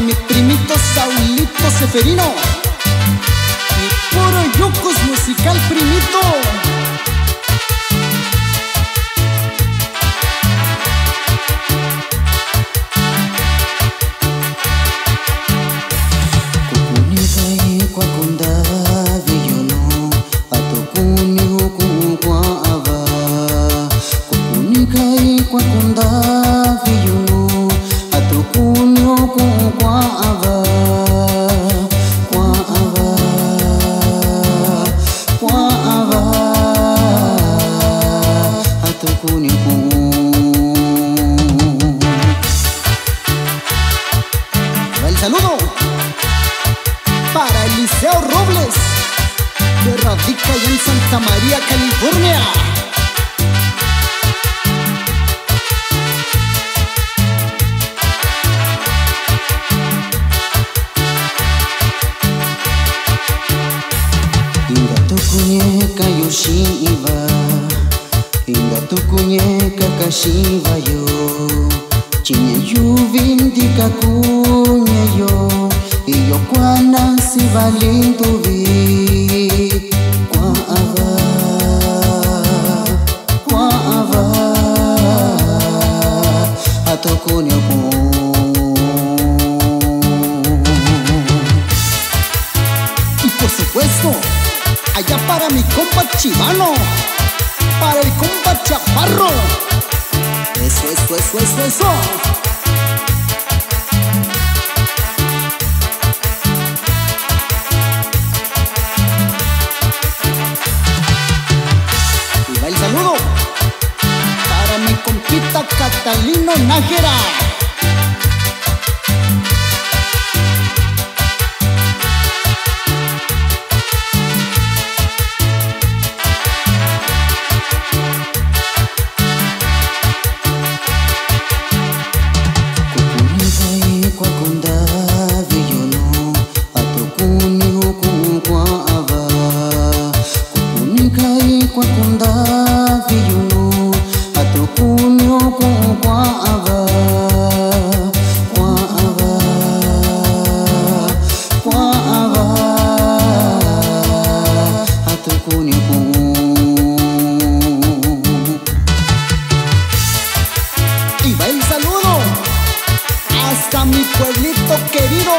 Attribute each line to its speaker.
Speaker 1: mi primito Saulito Seferino. Y puro yucos musical primito. El saludo para Eliseo Robles, que radica en Santa María, California.
Speaker 2: Tukunyeka yoshiva Inga tukunyeka kashiva yo. Kunya yo Iyo kwana sivalintuvi Kwa ava Kwa ava Atokunya kunya
Speaker 1: Y por supuesto, allá para mi compa Chivano, para el compa Chaparro. Eso, eso, eso, eso, eso. Y va el saludo para mi compita Catalino Nájera. Y va el saludo hasta mi pueblito querido.